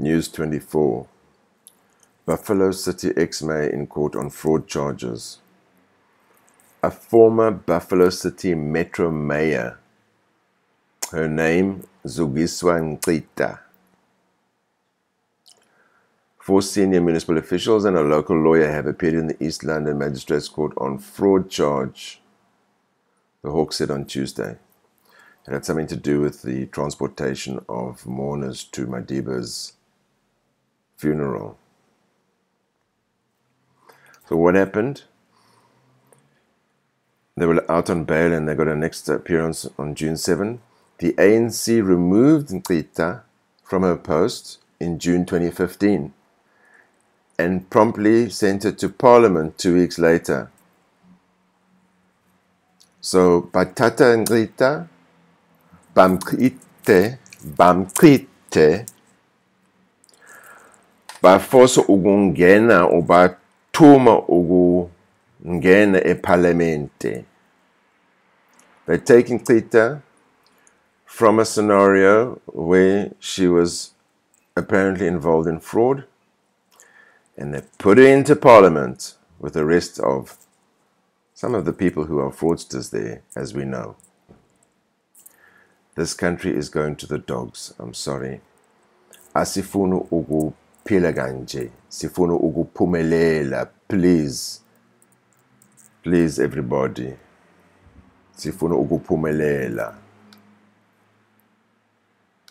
News 24. Buffalo City ex mayor in court on fraud charges. A former Buffalo City Metro mayor, her name Zukiswa Ncitha. Four senior municipal officials and a local lawyer have appeared in the East London Magistrates Court on fraud charge, the Hawk said on Tuesday. It had something to do with the transportation of mourners to Madiba's funeral. So, what happened? They were out on bail and they got a next appearance on June 7. The ANC removed Ncitha from her post in June 2015 and promptly sent it to Parliament two weeks later. So, Batata Ncitha bamchite bamchite bafosa ukungena ubathuma ukungena eparlamente they're taking Ncitha from a scenario where she was apparently involved in fraud and they put her into parliament with the rest of some of the people who are fraudsters there as we know this country is going to the dogs. I'm sorry. Asifunu ukuphila kanje. Sifunu ukuphumelela. Please. Please everybody. Sifunu ukuphumelela.